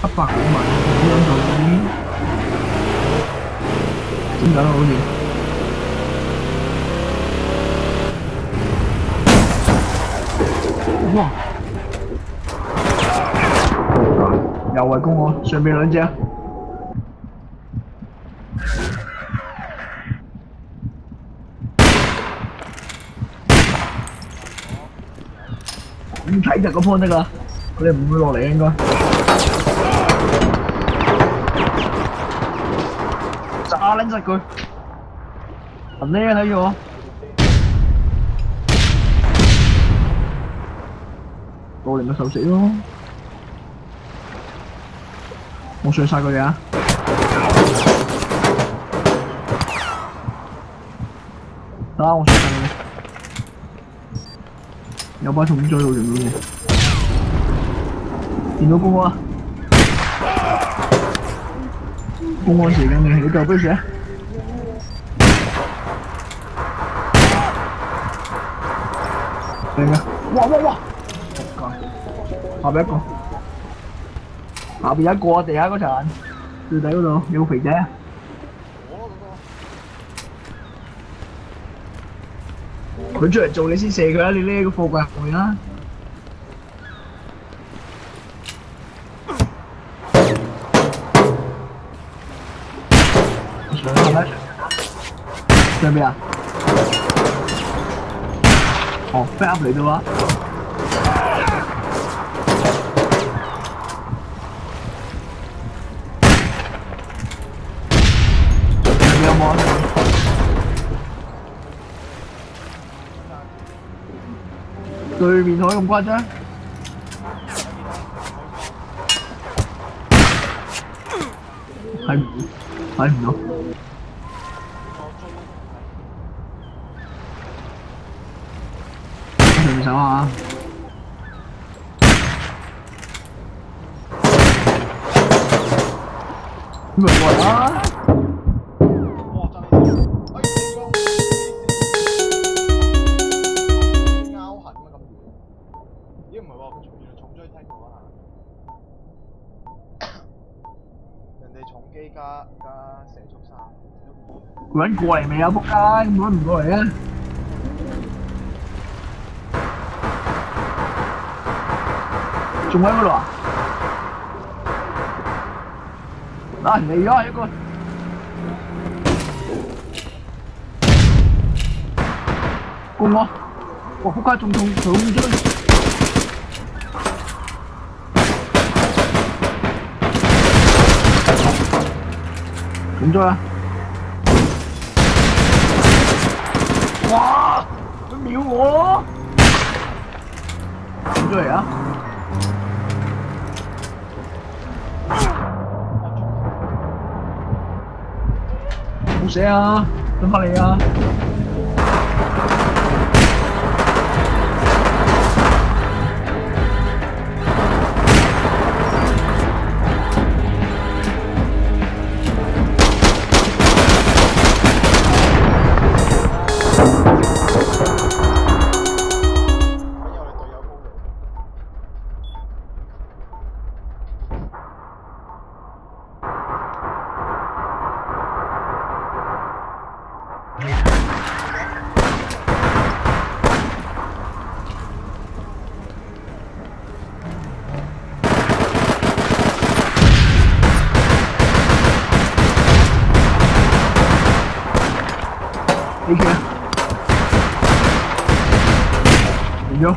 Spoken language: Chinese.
一百幾萬咁樣就已經點解好似？哇！又圍攻我，上面兩隻。唔睇就個 point 得㗎，佢哋唔會落嚟應該。炸撚實佢！行呢睇住我。過嚟咪受死咯！我上晒佢啊！得我上晒佢哋。有把桶公安，公安時間嘅，你夠杯水？嚟啊！哇哇哇！下邊一個，下邊一個地下嗰層，最底嗰度有肥仔！佢出嚟做你先射佢啦，你呢個貨櫃後面啦。上係咪？上邊啊？哦，back up 嚟到啊！有冇啊？對面海咁誇張？睇唔睇唔到？上手啊！咁咪過嚟啦！咦唔係喎，原來重追聽過啊人哋重機加加射速三，個人過嚟未啊？仆街，咁撚唔過嚟啊！仲喺嗰度啊？嗱嚟咗啊一個，公我，哇仆街仲仲仲追！點追啊？哇！佢秒我，點追嚟啊？冇死啊！等返你啊！đi kìa đi vô.